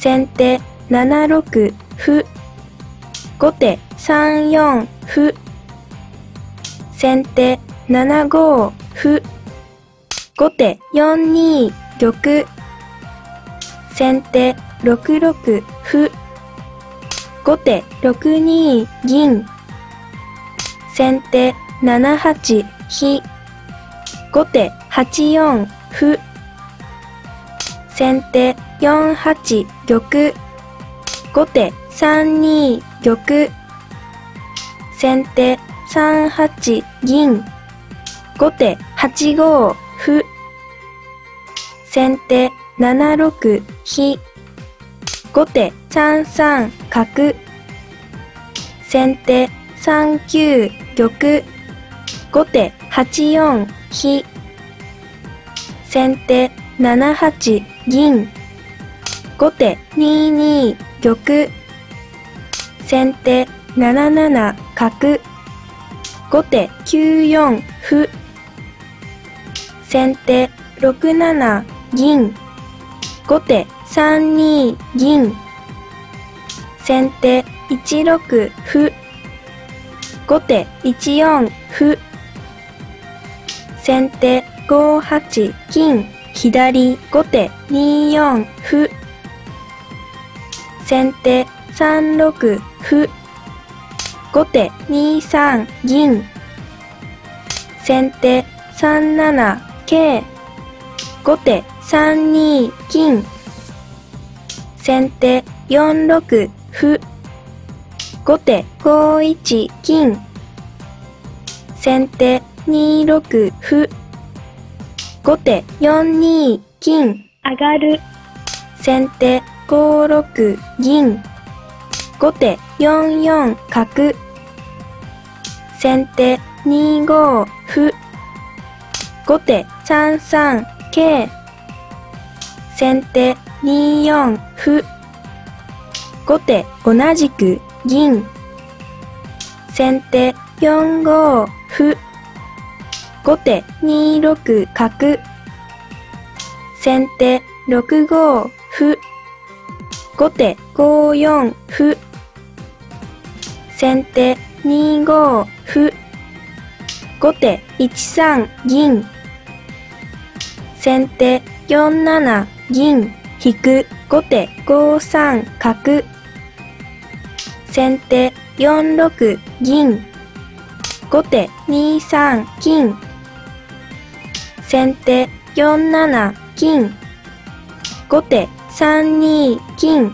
先手7六歩。後手3四歩。先手7五歩。後手4二玉。先手6六歩。後手6二銀。先手7八飛。後手8四歩。先手4八玉。後手3二玉。先手3八銀。後手8五歩。先手7六飛。後手3三角。先手3九玉。後手8四飛。先手7八銀。後手2二玉。先手7七角。後手9四歩。先手6七銀。後手3二銀。先手1六歩。後手1四歩。先手5八金。左後手2四歩。先手3六歩。後手2三銀。先手3七桂。後手3二金。先手4六歩。後手5一金。先手2六歩。後手4二金。上がる。先手5六銀。後手4四角。先手2五歩。後手3三桂。先手2四歩。後手同じく銀。先手4五歩。後手2六角。先手6五歩。後手5四歩。先手2五歩。後手1三銀。先手4七銀。引く。後手5三角。先手4六銀。後手2三金。先手4七金。後手3二金。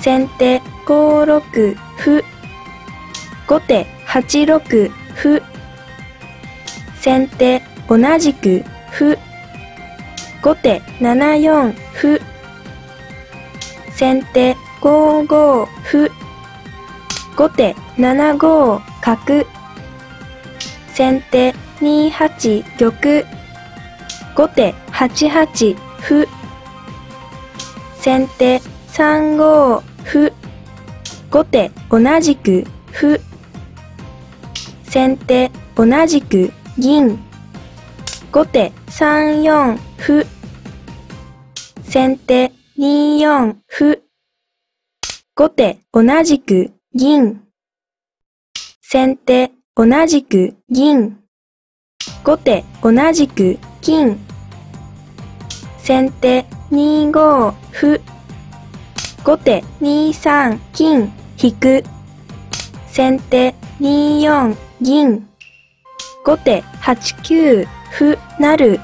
先手5六歩。後手8六歩。先手同じく歩。後手7四歩。先手5五歩。後手7五角。先手2八玉。後手8八歩。先手3五歩。後手同じく歩。先手同じく銀。後手3四歩。先手2四歩。後手同じく銀。先手同じく銀。後手同じく金。先手2五歩。後手2三金。引く。先手2四銀。後手8九歩成。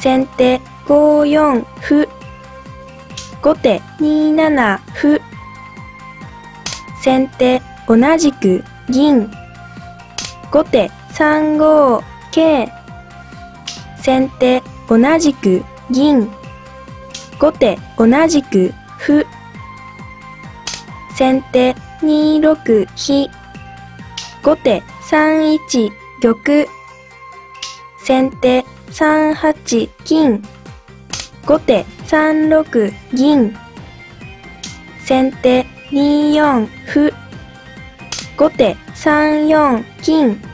先手5四歩。後手2七歩。先手同じく銀。後手3五桂。先手同じく銀。後手同じく歩。先手2六飛。後手3一玉。先手3八金。後手3六銀。先手2四歩。後手3四金。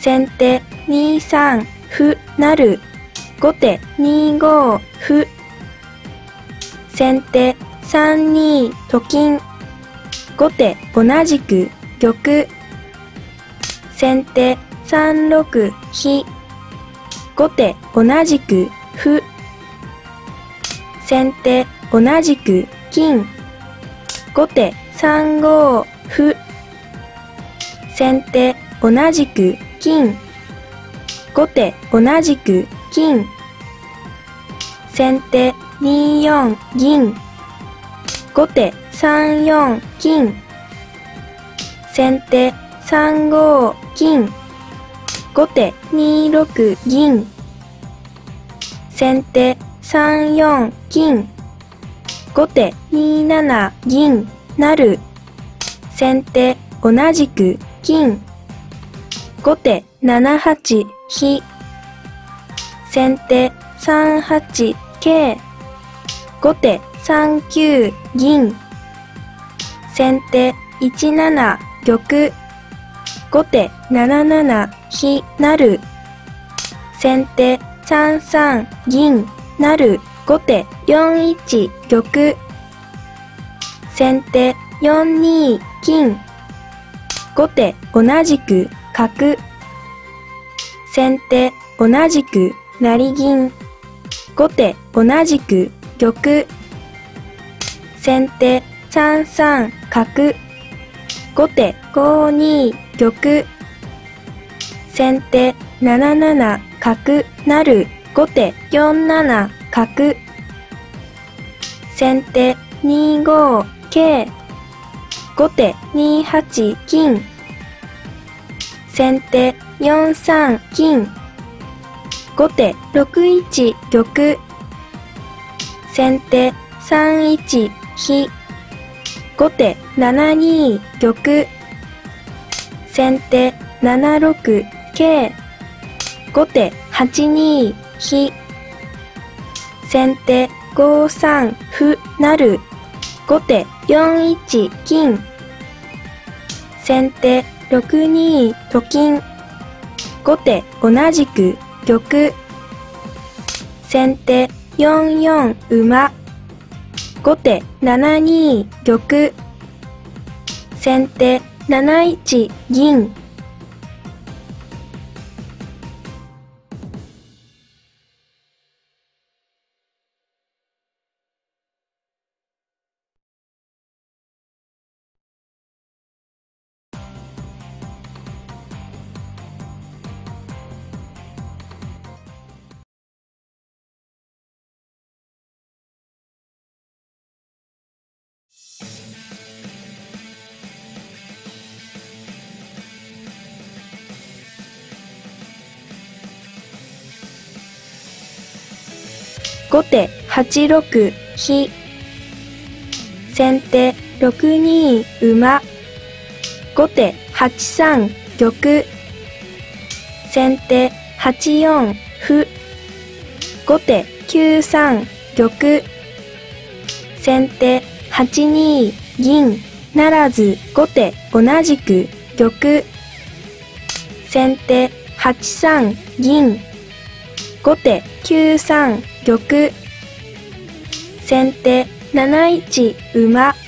先手2三歩成。後手2五歩。先手3二と金。後手同じく玉。先手3六飛。後手同じく歩。先手同じく金。後手3五歩。先手同じく金。後手同じく金。先手2四銀。後手3四金。先手3五金。後手2六銀。先手3四金。後手2七銀成。先手同じく金。後手7八飛。先手3八桂。後手3九銀。先手1七玉。後手7七飛成。先手3三銀成。後手4一玉。先手4二金。後手同じく角。先手同じく成銀。後手同じく玉。先手3三角。後手5二玉。先手7七角成。後手4七角。先手2五桂。後手2八金。先手4三金。後手6一玉。先手3一飛。後手7二玉。先手7六桂。後手8二飛。先手5三歩成。後手4一金。先手6二と金。後手同じく玉。先手4四馬。後手7二玉。先手7一銀。後手8六飛。先手6二馬。後手8三玉。先手8四歩。後手9三玉。先手8二銀ならず後手同じく玉。先手8三銀。後手9三玉。先手7一馬。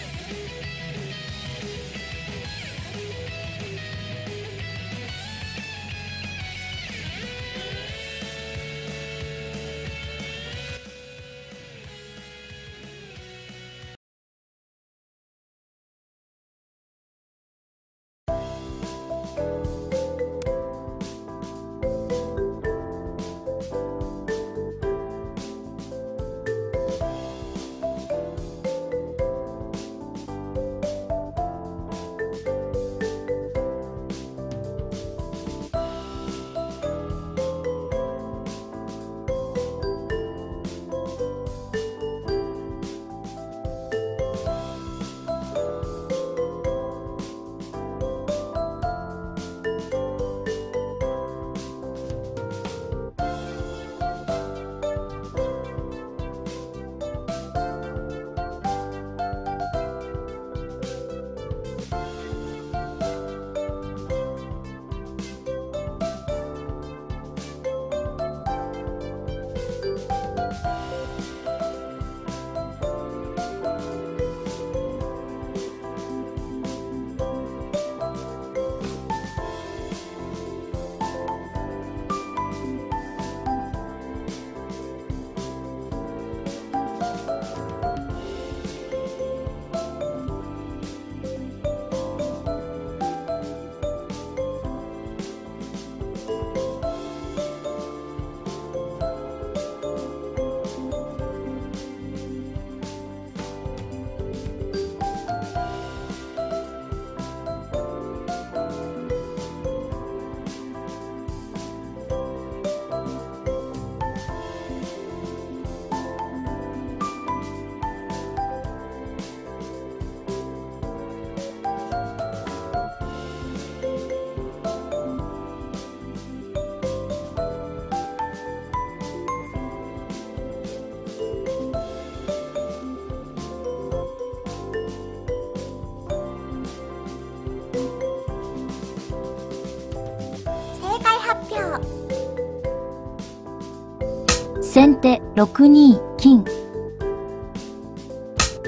先手6二金。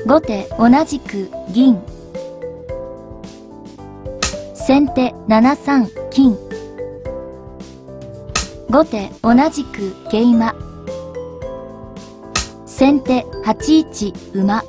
後手同じく銀。先手7三金。後手同じく桂馬。先手8一馬。